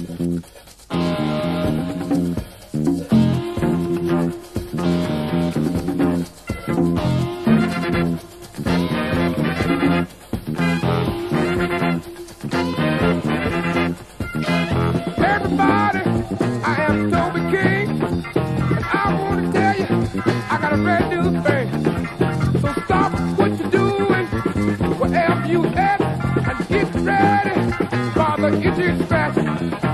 you, I got a brand new thing. So stop what you're doing, wherever you at, and get ready for the itch and scratch.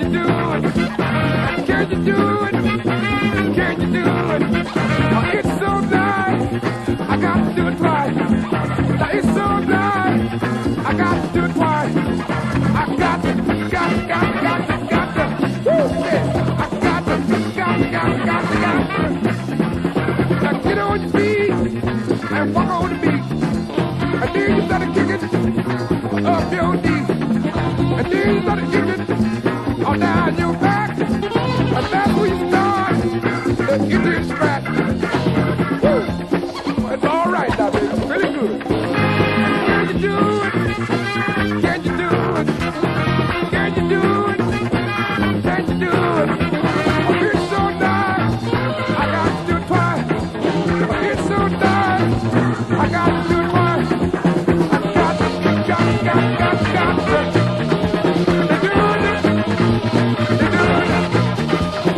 You do it? Can you do it? Can you do it? Oh, it's so nice. I got to do it twice. Now it's so nice. I got to do it twice. I got to, got to, got to, got to, got to. Woo! I got to, got to, got to, got to, got to. Now get on your feet and walk on the beat. And then you start to kick it up your knee. And then you start to kick it down your back. And that's where you start the itch and scratch.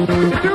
Thank you.